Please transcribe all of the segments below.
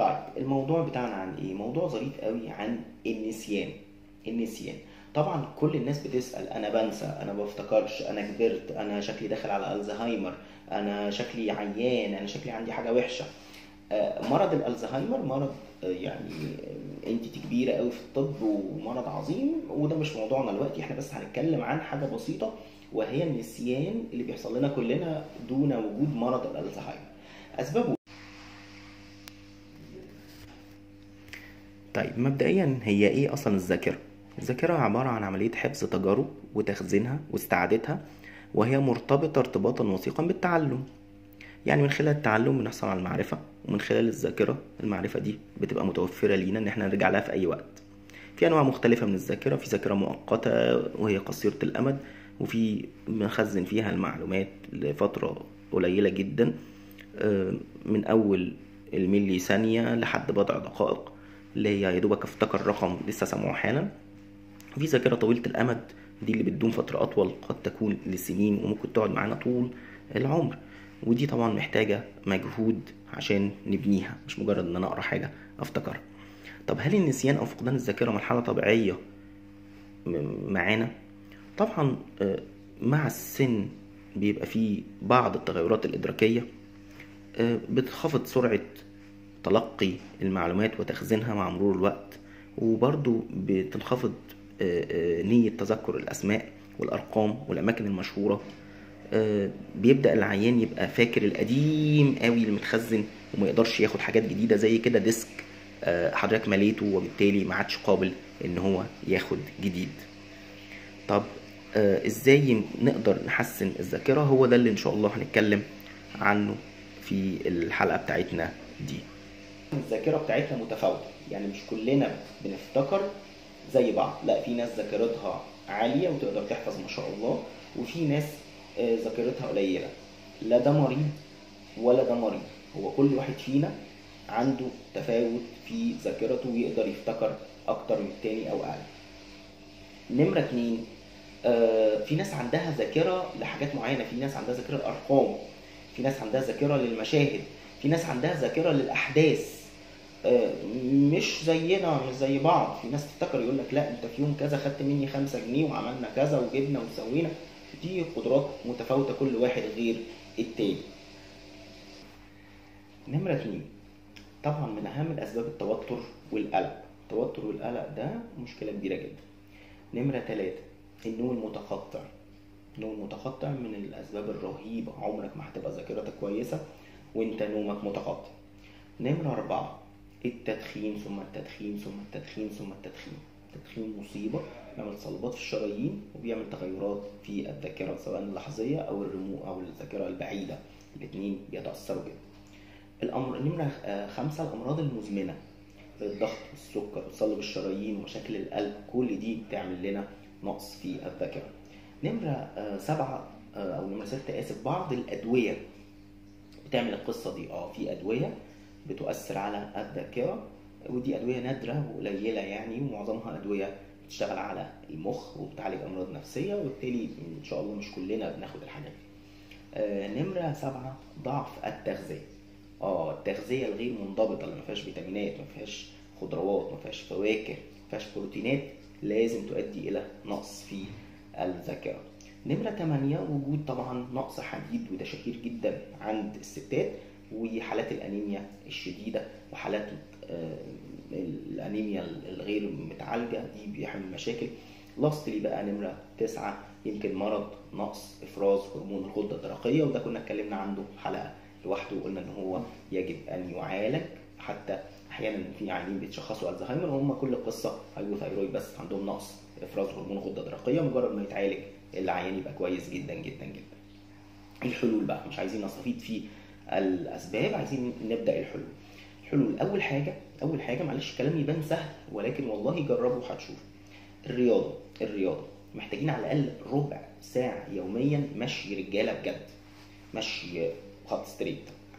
طيب الموضوع بتاعنا عن إيه؟ موضوع ظريف قوي عن النسيان. النسيان. طبعا كل الناس بتسأل أنا بنسى أنا بفتكرش أنا كبرت أنا شكلي داخل على ألزهايمر أنا شكلي عيان أنا شكلي عندي حاجة وحشة. آه، مرض الألزهايمر مرض آه، يعني انتي كبيرة قوي في الطب ومرض عظيم وده مش موضوعنا دلوقتي. إحنا بس هنتكلم عن حاجة بسيطة وهي النسيان اللي بيحصل لنا كلنا دون وجود مرض الألزهايمر. أسبابه طيب مبدئيا هي إيه أصلا الذاكرة؟ الذاكرة عبارة عن عملية حفظ تجارب وتخزينها واستعادتها وهي مرتبطة ارتباطا وثيقا بالتعلم. يعني من خلال التعلم بنحصل على المعرفة ومن خلال الذاكرة المعرفة دي بتبقى متوفرة لينا إن إحنا نرجع لها في أي وقت. في أنواع مختلفة من الذاكرة في ذاكرة مؤقتة وهي قصيرة الأمد وفي بنخزن فيها المعلومات لفترة قليلة جدا آه، من أول الملي ثانية لحد بضع دقائق. اللي هي يا دوبك افتكر رقم لسه سامعه حالا في ذاكرة طويلة الأمد دي اللي بتدوم فترة أطول قد تكون لسنين وممكن تقعد معانا طول العمر. ودي طبعا محتاجة مجهود عشان نبنيها مش مجرد إن أنا أقرأ حاجة أفتكرها. طب هل النسيان أو فقدان الذاكرة مرحلة طبيعية م- معانا؟ طبعا آه، مع السن بيبقى فيه بعض التغيرات الإدراكية آه، بتخفض سرعة تلقي المعلومات وتخزينها مع مرور الوقت وبرضو بتنخفض آه، آه، نية تذكر الأسماء والأرقام والأماكن المشهورة. آه، بيبدأ العيان يبقى فاكر القديم قوي اللي متخزن وما يقدرش ياخد حاجات جديدة زي كده ديسك حضرتك مليته وبالتالي ما عادش قابل إن هو ياخد جديد. طب إزاي نقدر نحسن الذاكرة؟ هو ده اللي إن شاء الله هنتكلم عنه في الحلقة بتاعتنا دي. الذاكرة بتاعتنا متفاوتة. يعني مش كلنا بنفتكر زي بعض. لا في ناس ذاكرتها عالية وتقدر تحفظ ما شاء الله وفي ناس آه، ذاكرتها قليلة. لا ده مريض ولا ده مريض. هو كل واحد فينا عنده تفاوت في ذاكرته ويقدر يفتكر أكتر من التاني أو أقل. نمرة اتنين آه، في ناس عندها ذاكرة لحاجات معينة. في ناس عندها ذاكرة لأرقام في ناس عندها ذاكرة للمشاهد. في ناس عندها ذاكرة للأحداث. آه، مش زينا مش زي بعض. في ناس تفتكر يقول لك لا انت في يوم كذا خدت مني خمسة جنيه وعملنا كذا وجبنا وسوينا. دي قدرات متفاوتة كل واحد غير التاني. نمرة اتنين. طبعا من أهم الأسباب التوتر والقلق. التوتر والقلق ده مشكلة كبيرة جدا. نمرة تلاتة. النوم المتقطع. النوم المتقطع من الأسباب الرهيبة. عمرك ما هتبقى ذاكرتك كويسة وانت نومك متقطع. نمرة أربعة. التدخين ثم التدخين ثم التدخين ثم التدخين. التدخين مصيبة بيعمل صلبات في الشرايين وبيعمل تغيرات في الذاكرة سواء اللحظية أو الرمو أو الذاكرة البعيدة. الاتنين بيتأثروا جدا. الأمر نمرة آه، خمسة الأمراض المزمنة. الضغط والسكر وتصلب الشرايين ومشاكل القلب كل دي بتعمل لنا نقص في الذاكرة. نمرة آه، سبعة آه، أو نمرة ستة آسف بعض الأدوية. بتعمل القصة دي آه في أدوية بتؤثر على الذاكرة ودي أدوية نادرة وقليلة يعني ومعظمها أدوية بتشتغل على المخ وبتعالج أمراض نفسية وبالتالي إن شاء الله مش كلنا بناخد الحاجات دي. آه، نمرة سبعة ضعف التغذية. آه التغذية الغير منضبطة اللي ما فيهاش فيتامينات ما فيهاش خضروات ما فيهاش فواكه ما فيهاش بروتينات لازم تؤدي إلى نقص في الذاكرة. نمرة 8 وجود طبعا نقص حديد وده شهير جدا عند الستات. وحالات الأنيميا الشديدة وحالات آه، الأنيميا الغير متعالجة دي بيعمل مشاكل. lastly بقى نمرة تسعة يمكن مرض نقص إفراز هرمون الغدة الدرقية وده كنا اتكلمنا عنه حلقة لوحده وقلنا إن هو يجب أن يعالج. حتى أحيانا في عيانين بيتشخصوا ألزهايمر وهم كل القصة hypothyroid بس عندهم نقص إفراز هرمون الغدة الدرقية مجرد ما يتعالج العيان يبقى كويس جدا جدا جدا. الحلول بقى مش عايزين نستفيض في الأسباب عايزين نبدأ الحلول. الحلول أول حاجة أول حاجة معلش كلام يبان سهل ولكن والله جربوا هتشوف الرياضة الرياضة. محتاجين على الأقل ربع ساعة يوميا مشي رجالة بجد. مشي خط straight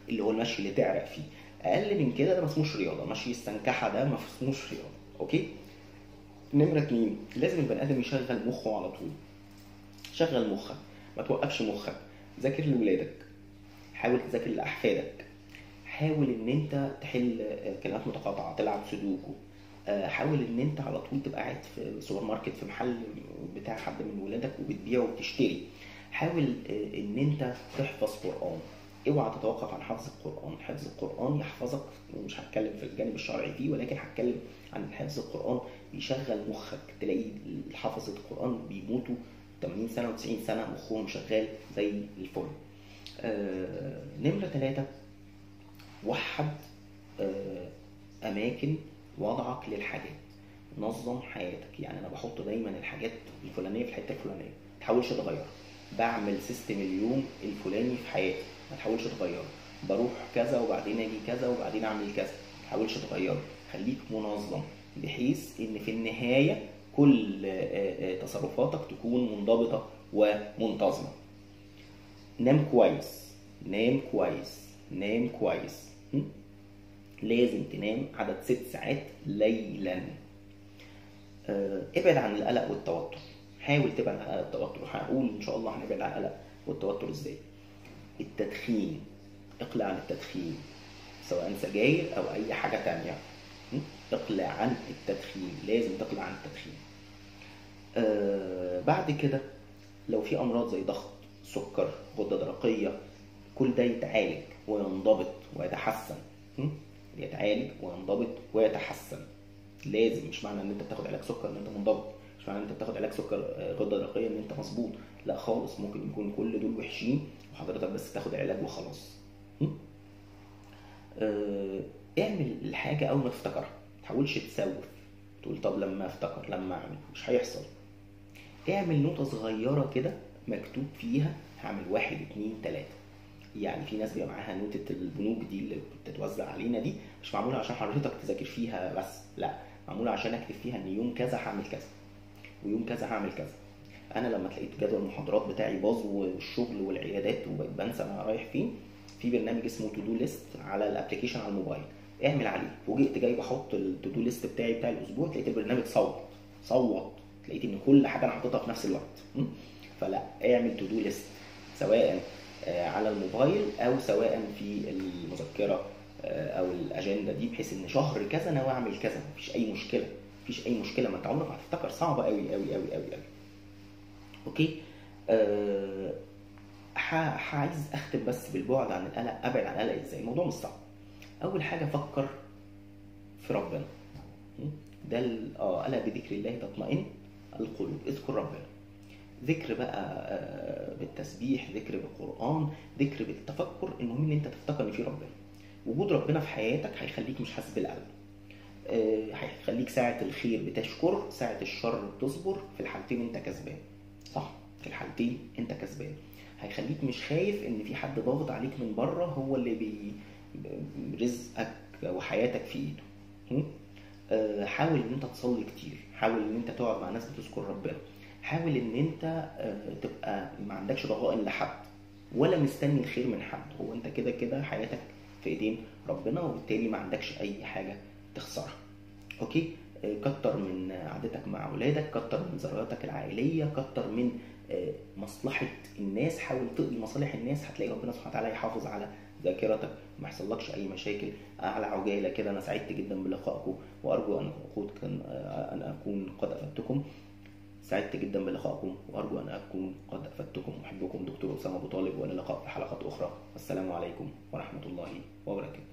اللي هو المشي اللي تعرق فيه. أقل من كده ده ما اسموش رياضة. مشي السنكحة ده ما اسموش رياضة. okay؟ نمرة اتنين لازم البني آدم يشغل مخه على طول. شغل مخك ما توقفش مخك. ذاكر لولادك. حاول تذاكر لأحفادك. حاول إن أنت تحل آه، كلمات متقاطعة تلعب سودوكو. آه، حاول إن أنت على طول تبقى قاعد في سوبر ماركت في محل بتاع حد من ولادك وبتبيع وبتشتري. حاول آه، إن أنت تحفظ قرآن. اوعى تتوقف عن حفظ القرآن. حفظ القرآن يحفظك ومش هتكلم في الجانب الشرعي فيه ولكن هتكلم عن حفظ القرآن بيشغل مخك. تلاقي حفظة القرآن بيموتوا 80 سنة و90 سنة مخهم شغال زي الفل. آه، نمرة ثلاثة وحد آه، أماكن وضعك للحاجات. نظم حياتك. يعني أنا بحط دايما الحاجات الفلانية في الحته الفلانية. ما تحاولش تغير بعمل سيستم اليوم الفلاني في حياتي. ما تحاولش تغيره. بروح كذا وبعدين أجي كذا وبعدين أعمل كذا. ما تحاولش تغيره. خليك منظم. بحيث إن في النهاية كل آه، تصرفاتك تكون منضبطة ومنتظمة. نام كويس نام كويس نام كويس? لازم تنام عدد ست ساعات ليلا. آه، ابعد عن القلق والتوتر. حاول تبعد عن القلق والتوتر. هقول إن شاء الله هنبعد عن القلق والتوتر إزاي؟ التدخين. اقلع عن التدخين سواء سجاير أو أي حاجة تانية? اقلع عن التدخين. لازم تقلع عن التدخين. آه بعد كده لو في أمراض زي ضغط سكر غدة درقية كل ده يتعالج وينضبط ويتحسن? يتعالج وينضبط ويتحسن. لازم مش معنى إن أنت بتاخد علاج سكر إن أنت منضبط. مش معنى إن أنت بتاخد علاج سكر آه، غدة درقية إن أنت مظبوط. لا خالص ممكن يكون كل دول وحشين وحضرتك بس تاخد علاج وخلاص? آه، اعمل الحاجة أول ما تفتكرها. ما تحاولش تسوف. تقول طب لما أفتكر لما أعمل. مش هيحصل. اعمل نوتة صغيرة كده مكتوب فيها هعمل واحد اتنين تلاتة. يعني في ناس بيبقى معاها نوتة البنوك دي اللي بتتوزع علينا دي مش معمولة عشان حضرتك تذاكر فيها بس لا. معمولة عشان اكتب فيها ان يوم كذا هعمل كذا ويوم كذا هعمل كذا. أنا لما لقيت جدول المحاضرات بتاعي باظ والشغل والعيادات وبقيت بنسى أنا رايح فين في برنامج اسمه to do list على ال application على الموبايل. اعمل عليه. فوجئت جاي بحط ال to do list بتاعي بتاع الأسبوع لقيت البرنامج صوت صوت. لقيت إن كل حاجة أنا حاططها في نفس الوقت? فلا اعمل to do list سواء آه، على الموبايل أو سواء في المذكرة آه، أو الأجندة دي بحيث إن شهر كذا ناوي اعمل كذا مفيش أي مشكلة مفيش أي مشكلة. ما أنت عمرك ما هتفتكر صعبه قوي قوي قوي قوي قوي أوكي؟ ح- عايز أختم بس بالبعد عن القلق أبعد عن القلق إزاي؟ الموضوع مش صعب. أول حاجة فكر في ربنا? ده آه الا بذكر الله تطمئن القلوب. اذكر ربنا. ذكر بقى آه، بالتسبيح ذكر بالقرآن ذكر بالتفكر المهم إن أنت تفتكر ان في ربنا. وجود ربنا في حياتك هيخليك مش حاسس بالقلق. آه، هيخليك ساعة الخير بتشكر ساعة الشر بتصبر في الحالتين أنت كسبان. صح؟ في الحالتين أنت كسبان. هيخليك مش خايف إن في حد ضاغط عليك من بره هو اللي بي رزقك وحياتك في إيده? آه، حاول إن أنت تصلي كتير. حاول إن أنت تقعد مع ناس بتذكر ربنا. حاول إن أنت آه، تبقى ما عندكش ضغائن لحد ولا مستني الخير من حد. هو أنت كده كده حياتك في إيدين ربنا وبالتالي ما عندكش أي حاجة تخسرها. أوكي؟ آه، كتر من قعدتك مع أولادك كتر من زياراتك العائلية كتر من آه، مصلحة الناس. حاول تقضي مصالح الناس هتلاقي ربنا سبحانه وتعالى يحافظ على ذاكرتك. ما يحصلكش أي مشاكل. على عجالة كده. أنا سعدت جدا بلقائكم وأرجو أن أكون قد أفدتكم. سعدت جدا بلقائكم وأرجو أن أكون قد أفدتكم احبكم دكتور أسامة أبو طالب وإلى اللقاء في حلقات أخرى. والسلام عليكم ورحمة الله وبركاته.